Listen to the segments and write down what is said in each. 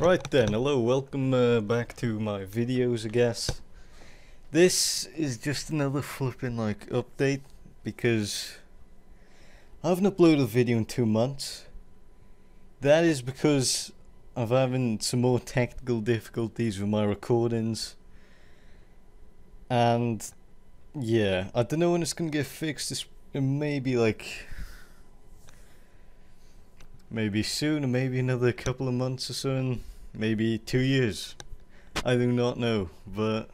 Right then, hello, welcome uh, back to my videos I guess. This is just another flipping like update because I haven't uploaded a video in two months. That is because I'm having some more technical difficulties with my recordings. And yeah, I don't know when it's gonna get fixed. It's maybe like maybe soon, maybe another couple of months or so, maybe two years. I do not know, but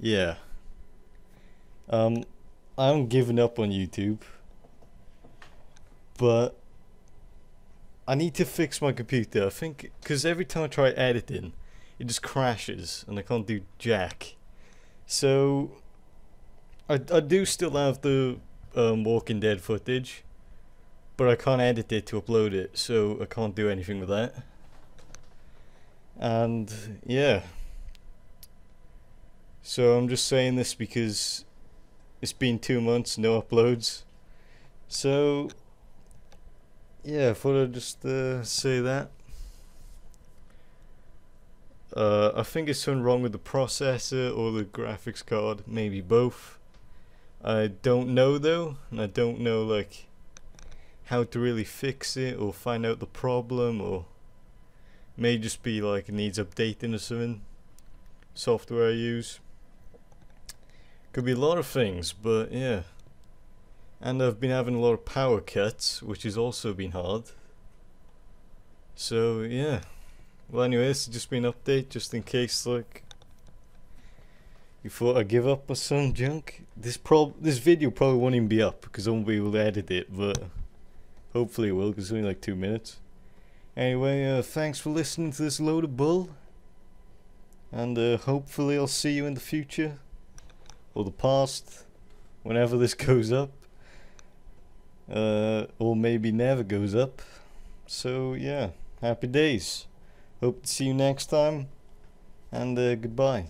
yeah. Um, I'm giving up on YouTube, but I need to fix my computer. I think because every time I try editing, it just crashes and I can't do jack. So I I do still have the um, Walking Dead footage but I can't edit it to upload it, so I can't do anything with that. And yeah. So I'm just saying this because it's been two months, no uploads. So yeah, I thought I'd just uh, say that. Uh, I think it's something wrong with the processor or the graphics card, maybe both. I don't know though, and I don't know like how to really fix it or find out the problem or may just be like it needs updating or something. Software I use. Could be a lot of things but yeah. And I've been having a lot of power cuts which has also been hard. So yeah. Well anyway this has just been an update just in case like you thought I'd give up or some junk. This prob this video probably won't even be up because I won't be able to edit it but Hopefully it will, because it's only like two minutes. Anyway, uh, thanks for listening to this load of bull. And uh, hopefully I'll see you in the future. Or the past. Whenever this goes up. Uh, or maybe never goes up. So yeah, happy days. Hope to see you next time. And uh, goodbye.